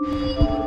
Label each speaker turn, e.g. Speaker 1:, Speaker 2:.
Speaker 1: Música